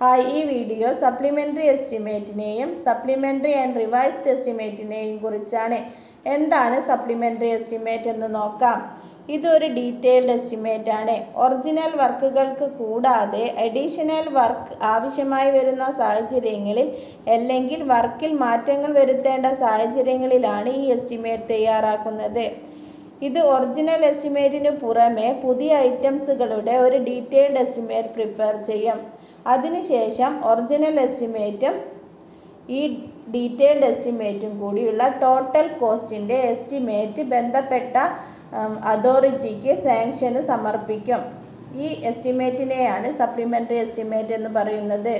Hi ഈ video supplementary എസ്റ്റിമേറ്റിനെയും supplementary and revised എസ്റ്റിമേറ്റിനെയും കുറിച്ചാണ്. എന്താണ് സപ്ലിമെന്ററി എസ്റ്റിമേറ്റ് എന്ന് നോക്കാം. ഇതൊരു ഡീറ്റെയിൽഡ് എസ്റ്റിമേറ്റ് ആണ്. ഒറിജിനൽ വർക്കുകൾക്ക് കൂടാതെ അഡീഷണൽ വർക്ക് ആവശ്യമായി വരുന്ന സാഹചര്യങ്ങളിൽ അല്ലെങ്കിൽ വർക്കിൽ മാറ്റങ്ങൾ വരുത്തേണ്ട സാഹചര്യങ്ങളിലാണ് ഈ എസ്റ്റിമേറ്റ് തയ്യാറാക്കുന്നത്. ഇത് ഒറിജിനൽ എസ്റ്റിമേറ്റിന് പുറമെ പുതിയ ഐറ്റംസുകളുടെ ഒരു ഡീറ്റെയിൽഡ് എസ്റ്റിമേറ്റ് പ്രിപ്പയർ ചെയ്യും. അതിനുശേഷം ഒറിജിനൽ എസ്റ്റിമേറ്റും ഈ ഡീറ്റെയിൽഡ് എസ്റ്റിമേറ്റും കൂടിയുള്ള ടോട്ടൽ കോസ്റ്റിന്റെ എസ്റ്റിമേറ്റ് ബന്ധപ്പെട്ട അതോറിറ്റിക്ക് സാങ്ഷന് സമർപ്പിക്കും. ഈ എസ്റ്റിമേറ്റിനെയാണ് സപ്ലിമെന്ററി എസ്റ്റിമേറ്റ് എന്ന് പറയുന്നത്.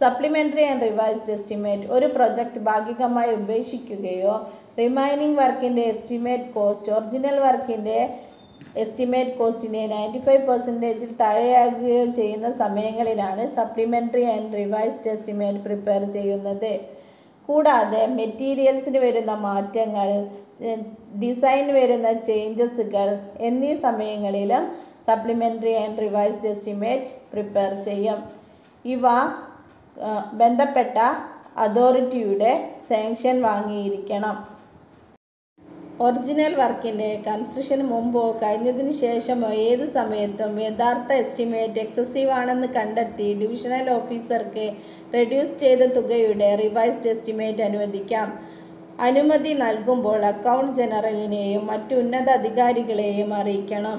സപ്ലിമെന്ററി ആൻഡ് റിവൈസ്ഡ് എസ്റ്റിമേറ്റ് ഒരു പ്രൊജക്റ്റ് ഭാഗികമായി ഉപേക്ഷിക്കുകയോ റിമൈനിങ് വർക്കിന്റെ എസ്റ്റിമേറ്റ് കോസ്റ്റ് ഒറിജിനൽ വർക്കിന്റെ എസ്റ്റിമേറ്റ് കോസ്റ്റിനെ നയന്റി ഫൈവ് പെർസെന്റേജിൽ താഴെയാകുകയോ ചെയ്യുന്ന സമയങ്ങളിലാണ് supplementary and revised estimate prepare ചെയ്യുന്നത്. കൂടാതെ മെറ്റീരിയൽസിന് വരുന്ന മാറ്റങ്ങൾ ഡിസൈൻ വരുന്ന ചേഞ്ചസുകൾ എന്നീ സമയങ്ങളിലും supplementary and revised estimate prepare ചെയ്യും. ഇവ ബന്ധപ്പെട്ട അതോറിറ്റിയുടെ സാങ്ഷൻ വാങ്ങിയിരിക്കണം. ഒറിജിനൽ വർക്കിന്റെ കൺസ്ട്രക്ഷന് മുമ്പോ കഴിഞ്ഞതിന് ശേഷമോ ഏത് സമയത്തും യഥാർത്ഥ എസ്റ്റിമേറ്റ് എക്സസീവ് ആണെന്ന് കണ്ടെത്തി ഡിവിഷണൽ ഓഫീസർക്ക് റെഡ്യൂസ് ചെയ്ത തുകയുടെ റിവൈസ്ഡ് എസ്റ്റിമേറ്റ് അനുവദിക്കാം. അനുമതി നൽകുമ്പോൾ അക്കൗണ്ട് ജനറലിനെയും മറ്റു ഉന്നത അധികാരികളെയും അറിയിക്കണം.